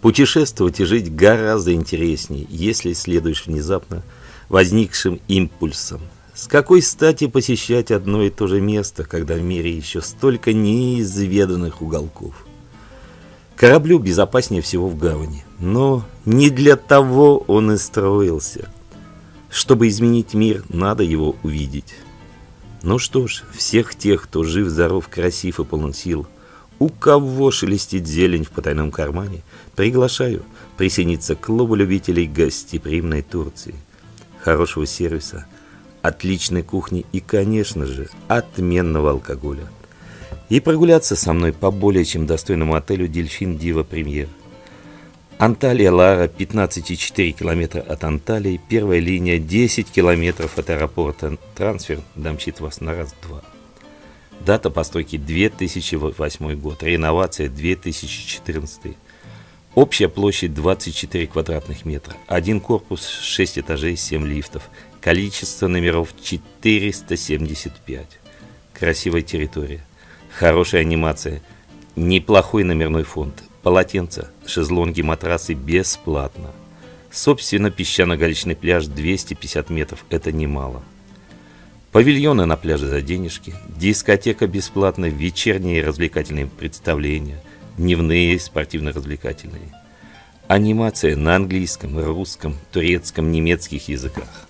Путешествовать и жить гораздо интереснее, если следуешь внезапно возникшим импульсом. С какой стати посещать одно и то же место, когда в мире еще столько неизведанных уголков? Кораблю безопаснее всего в гавани, но не для того он и строился. Чтобы изменить мир, надо его увидеть. Ну что ж, всех тех, кто жив, здоров, красив и полон сил, у кого шелестит зелень в потайном кармане, приглашаю присоединиться к клубу любителей гостеприимной Турции, хорошего сервиса, отличной кухни и, конечно же, отменного алкоголя. И прогуляться со мной по более чем достойному отелю «Дельфин Дива Премьер». Анталия Лара, 15,4 километра от Анталии, первая линия 10 километров от аэропорта. Трансфер домчит вас на раз-два. Дата постройки 2008 год, реновация 2014. Общая площадь 24 квадратных метра, один корпус, 6 этажей, 7 лифтов, количество номеров 475. Красивая территория, хорошая анимация, неплохой номерной фонд, Полотенца, шезлонги, матрасы бесплатно. Собственно, песчано-галечный пляж 250 метров – это немало. Павильоны на пляже за денежки, дискотека бесплатно, вечерние развлекательные представления, дневные спортивно-развлекательные. Анимация на английском, русском, турецком, немецких языках.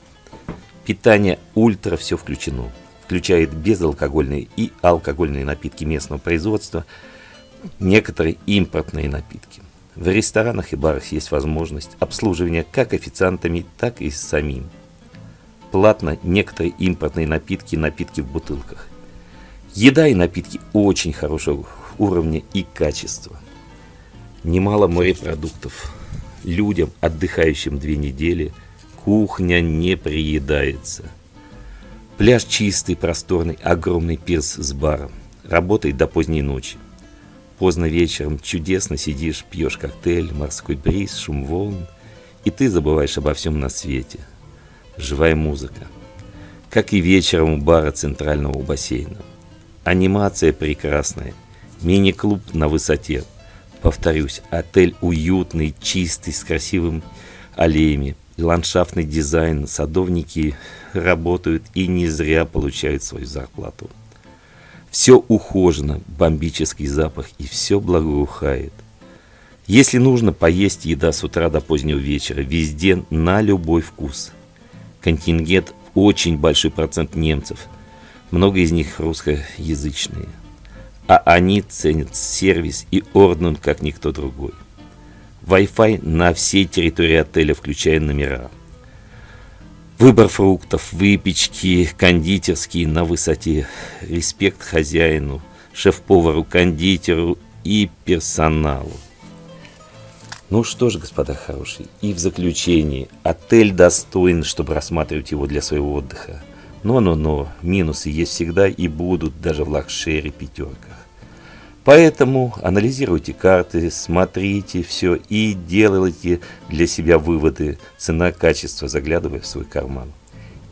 Питание ультра все включено. Включает безалкогольные и алкогольные напитки местного производства – некоторые импортные напитки. В ресторанах и барах есть возможность обслуживания как официантами, так и самим. Платно некоторые импортные напитки напитки в бутылках. Еда и напитки очень хорошего уровня и качества. Немало морепродуктов. Людям, отдыхающим две недели, кухня не приедается. Пляж чистый, просторный, огромный пирс с баром. Работает до поздней ночи. Поздно вечером чудесно сидишь, пьешь коктейль, морской бриз, шум волн, и ты забываешь обо всем на свете. Живая музыка. Как и вечером у бара центрального бассейна. Анимация прекрасная. Мини-клуб на высоте. Повторюсь, отель уютный, чистый, с красивым аллеями. Ландшафтный дизайн, садовники работают и не зря получают свою зарплату. Все ухожено, бомбический запах, и все благоухает. Если нужно поесть еда с утра до позднего вечера, везде на любой вкус. Контингент очень большой процент немцев. Много из них русскоязычные. А они ценят сервис и орден, как никто другой. Wi-Fi на всей территории отеля, включая номера – Выбор фруктов, выпечки, кондитерские на высоте. Респект хозяину, шеф-повару, кондитеру и персоналу. Ну что ж, господа хорошие, и в заключении, отель достоин, чтобы рассматривать его для своего отдыха. Но-но-но, минусы есть всегда и будут даже в luxury пятерках. Поэтому анализируйте карты, смотрите все и делайте для себя выводы цена-качество, заглядывая в свой карман.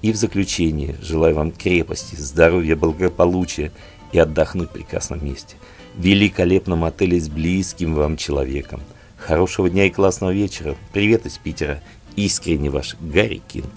И в заключение желаю вам крепости, здоровья, благополучия и отдохнуть в прекрасном месте. В великолепном отеле с близким вам человеком. Хорошего дня и классного вечера. Привет из Питера. Искренне ваш Гарри Кинг.